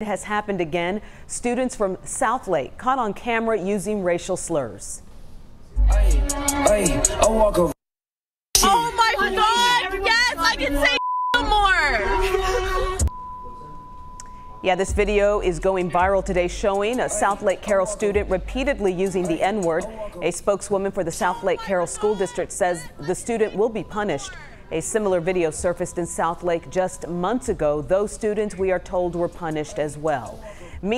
It has happened again. Students from Southlake caught on camera using racial slurs. Hey, hey, walk over. Oh my god! Yes, I can say more. Yeah, this video is going viral today showing a Southlake Carroll student repeatedly using the N-word. A spokeswoman for the Southlake Carroll School District says the student will be punished. A similar video surfaced in Southlake just months ago. Those students, we are told, were punished as well. Mean